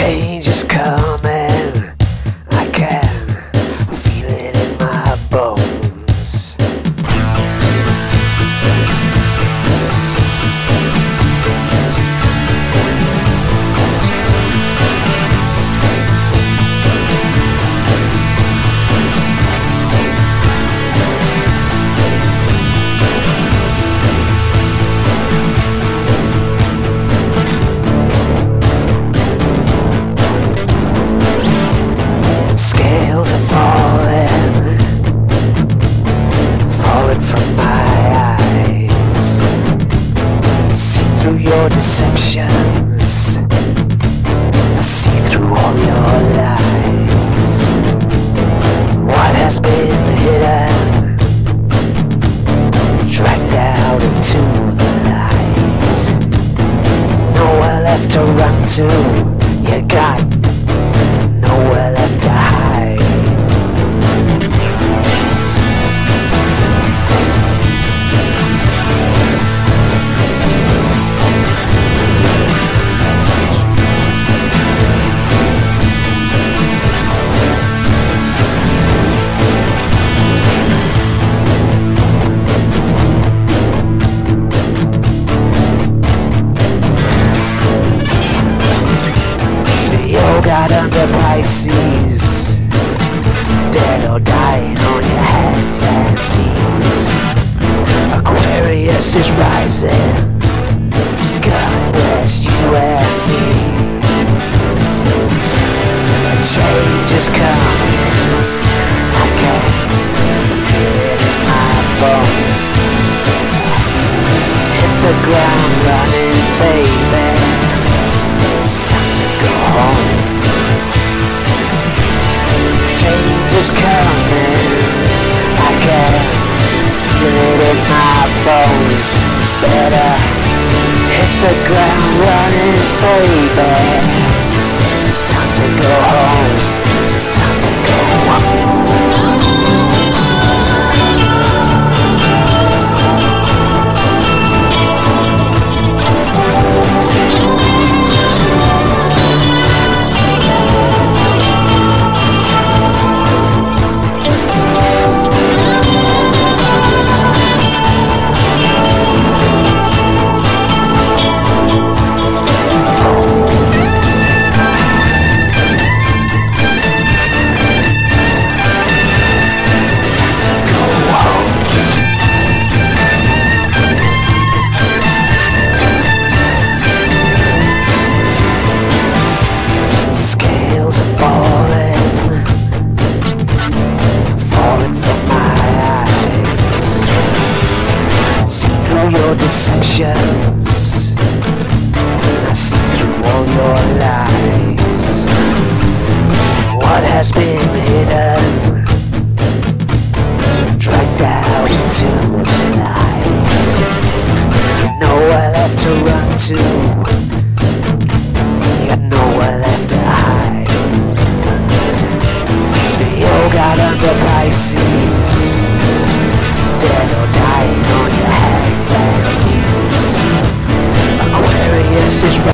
Change is coming. Deceptions. I see through all your lies. What has been hidden, dragged out into the light. Nowhere left to run to. You got Pisces, dead or dying on your hands and knees. Aquarius is rising. God bless you and me. A change is coming. I can feel it in my bones. Hit the ground running, baby. Running, your deceptions. I see through all your lies. What has been hidden? Dragged out into the light Nowhere left to run to. You got nowhere left to hide. You got under Pisces. seja